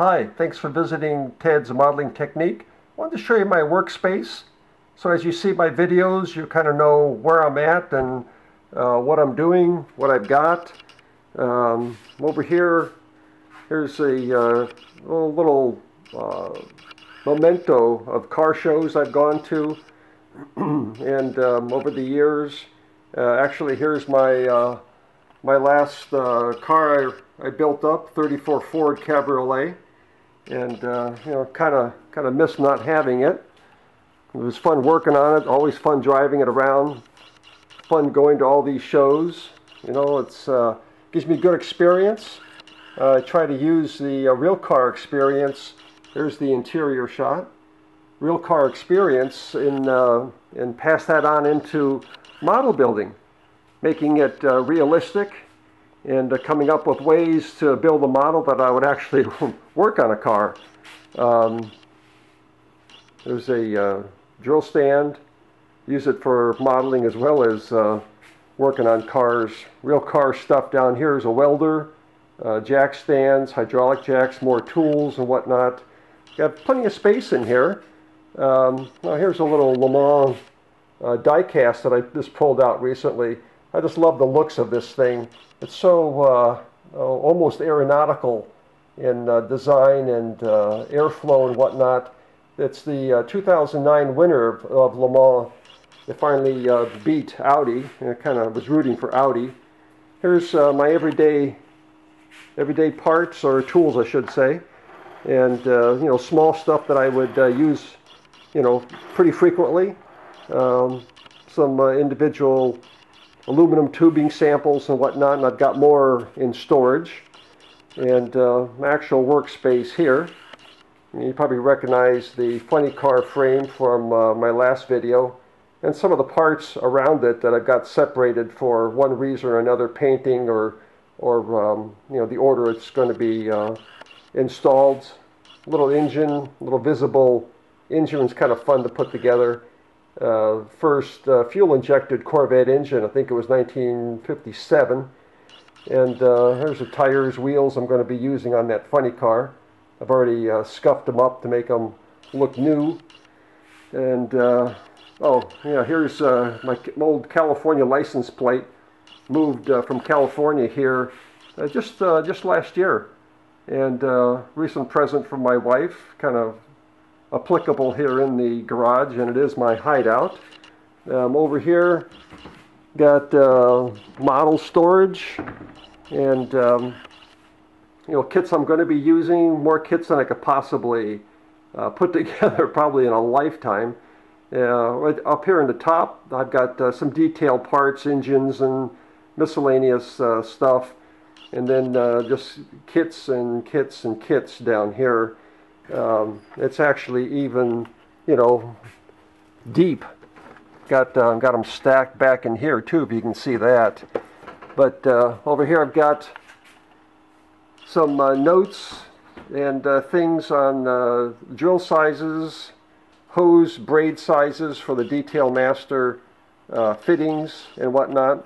Hi, thanks for visiting Ted's Modeling Technique. I wanted to show you my workspace. So as you see my videos, you kind of know where I'm at and uh, what I'm doing, what I've got. Um, over here, here's a uh, little uh, memento of car shows I've gone to. and um, over the years, uh, actually here's my uh, my last uh, car I, I, built up, 34 Ford Cabriolet, and uh, you know, kind of kind of miss not having it. It was fun working on it, always fun driving it around, fun going to all these shows. You know, it's uh, gives me good experience. Uh, I try to use the uh, real car experience. There's the interior shot. Real car experience and and pass that on into model building making it uh, realistic and uh, coming up with ways to build a model that I would actually work on a car. Um, there's a uh, drill stand, use it for modeling as well as uh, working on cars. Real car stuff down here is a welder, uh, jack stands, hydraulic jacks, more tools and whatnot. Got plenty of space in here. Um, well, here's a little Le Mans uh, die cast that I just pulled out recently. I just love the looks of this thing. It's so uh, uh, almost aeronautical in uh, design and uh, airflow and whatnot. It's the uh, 2009 winner of, of, Le Mans. They finally uh, beat Audi. I kind of was rooting for Audi. Here's my everyday everyday parts or tools, I should say, and you know small stuff that I would use, you know, pretty frequently. Um, some individual aluminum tubing samples and whatnot, and I've got more in storage. And uh, actual workspace here. You probably recognize the funny car frame from uh, my last video and some of the parts around it that I've got separated for one reason or another, painting or, or um, you know, the order it's going to be uh, installed. Little engine, little visible engine is kind of fun to put together uh, first uh, fuel injected Corvette engine. I think it was 1957. And uh, here's the tires, wheels I'm going to be using on that funny car. I've already uh, scuffed them up to make them look new. And uh, oh, yeah, here's uh, my old California license plate. Moved from California here just just last year. And recent present from my wife, kind of applicable here in the garage and it is my hideout. Um, over here got uh, model storage and um, you know kits I'm going to be using, more kits than I could possibly uh, put together probably in a lifetime. Uh, right up here in the top I've got uh, some detailed parts, engines and miscellaneous uh, stuff and then uh, just kits and kits and kits down here. Um, it's actually even, you know, deep. Got, uh, got them stacked back in here too, if you can see that. But uh, over here I've got some uh, notes and uh, things on uh, drill sizes, hose braid sizes for the Detail Master uh, fittings and whatnot.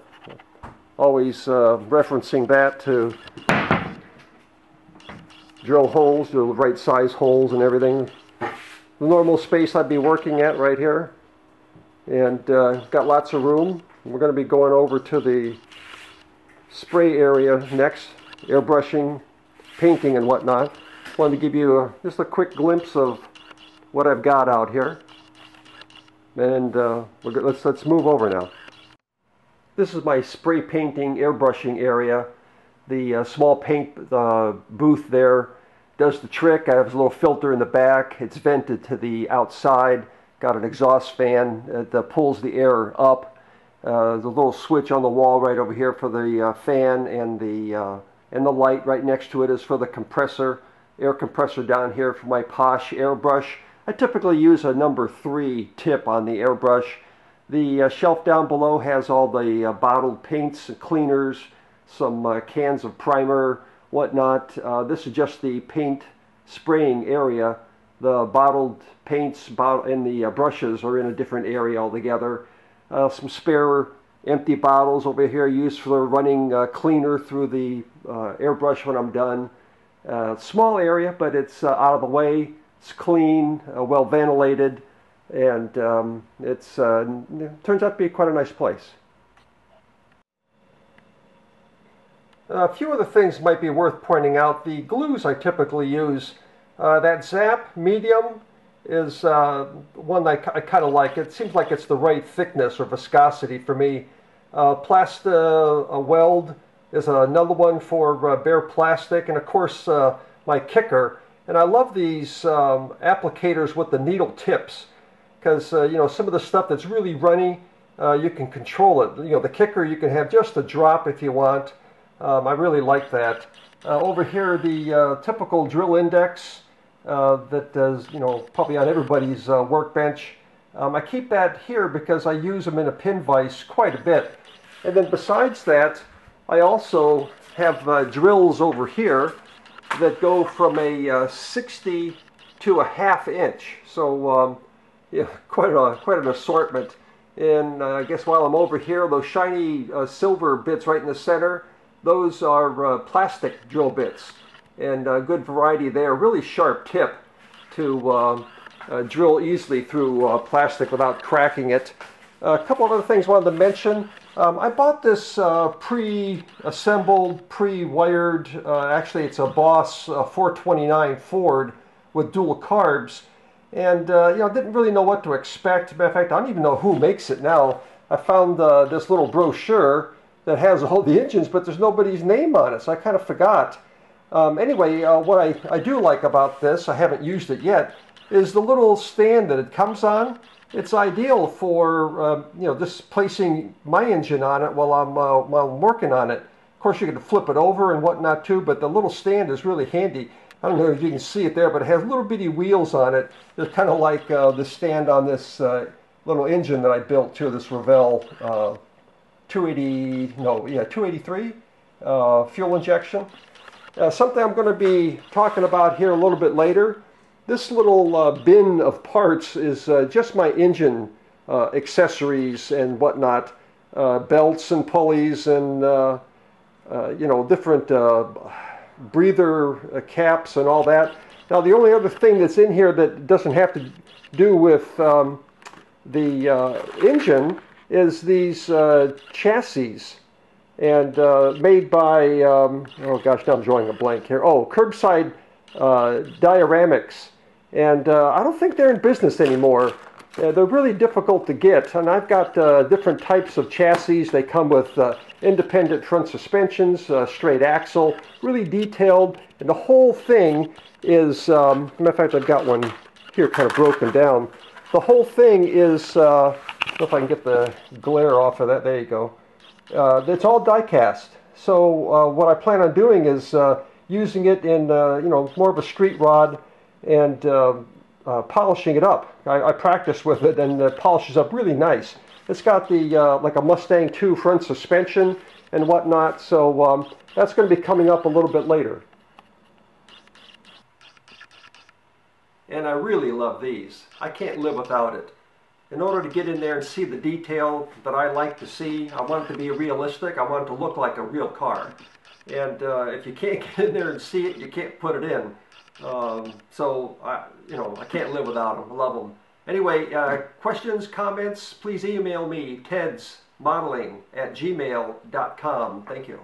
Always referencing that to drill holes, the right size holes and everything. The normal space I'd be working at right here. And uh, got lots of room. We're going to be going over to the spray area next, airbrushing, painting and whatnot. Wanted to give you a, just a quick glimpse of what I've got out here. And uh, let's, let's move over now. This is my spray painting, airbrushing area the uh, small paint uh, booth there does the trick. I have a little filter in the back. It's vented to the outside. Got an exhaust fan that pulls the air up. Uh, the little switch on the wall right over here for the uh, fan and the uh, and the light right next to it is for the compressor. Air compressor down here for my Paasche airbrush. I typically use a number three tip on the airbrush. The uh, shelf down below has all the bottled paints and cleaners, some uh, cans of primer, whatnot. Uh, this is just the paint spraying area. The bottled paints and the uh, brushes are in a different area altogether. Uh, some spare empty bottles over here used for running uh, cleaner through the uh, airbrush when I'm done. Uh, small area, but it's out of the way. It's clean, well ventilated, and um, it's it turns out to be quite a nice place. A few other things might be worth pointing out. The glues I typically use, uh, that Zap Medium is uh, one I, I kind of like. It seems like it's the right thickness or viscosity for me. Uh, Plasta uh, Weld is another one for uh, bare plastic, and of course uh, my kicker. And I love these um, applicators with the needle tips because you know some of the stuff that's really runny, you can control it. You know the kicker you can have just a drop if you want. Um, I really like that. over here the typical drill index uh, that is, you know, probably on everybody's uh, workbench. Um, I keep that here because I use them in a pin vise quite a bit. And then besides that, I also have uh, drills over here that go from a uh, 60 to a half inch. So, um, yeah, quite, a, quite an assortment. And uh, I guess while I'm over here, those shiny uh, silver bits right in the center, those are plastic drill bits and a good variety there. Really sharp tip to uh, uh, drill easily through uh, plastic without cracking it. A couple of other things I wanted to mention. Um, I bought this uh, pre-assembled, pre-wired, uh, actually it's a Boss uh, 429 Ford with dual carbs. And, you know, didn't really know what to expect. Matter of fact, I don't even know who makes it now. I found this little brochure that has all the engines, but there's nobody's name on it, so I kind of forgot. Um, anyway, uh, what I, I do like about this, I haven't used it yet, is the little stand that it comes on. It's ideal for, uh, you know, just placing my engine on it while I'm, uh, while I'm working on it. Of course, you can flip it over and whatnot too, but the little stand is really handy. I don't know if you can see it there, but it has little bitty wheels on it. They're kind of like uh, the stand on this uh, little engine that I built too, this Revell uh, 280, no, yeah, 283 fuel injection. Uh, something I'm going to be talking about here a little bit later. This little uh, bin of parts is uh, just my engine uh, accessories and whatnot, uh, belts and pulleys and uh, you know different breather caps and all that. Now the only other thing that's in here that doesn't have to do with um, the engine is these chassis and uh, made by, um, oh gosh, now I'm drawing a blank here. Oh, Curbside uh, Dioramics. And uh, I don't think they're in business anymore. Uh, they're really difficult to get, and I've got uh, different types of chassis. They come with uh, independent front suspensions, straight axle, really detailed, and the whole thing is, um, matter of fact, I've got one here kind of broken down. The whole thing is, know if I can get the glare off of that. There you go. Uh, it's all die cast. So uh, what I plan on doing is uh, using it in uh, you know more of a street rod and uh, uh, polishing it up. I, I, practice with it and it polishes up really nice. It's got the like a Mustang 2 front suspension and whatnot. So um, that's going to be coming up a little bit later. And I really love these. I can't live without it in order to get in there and see the detail that I like to see, I want it to be realistic. I want it to look like a real car. And uh, if you can't get in there and see it, you can't put it in. Um, so, I, you know, I can't live without them. I love them. Anyway, uh, questions, comments, please email me, tedsmodeling at gmail.com. Thank you.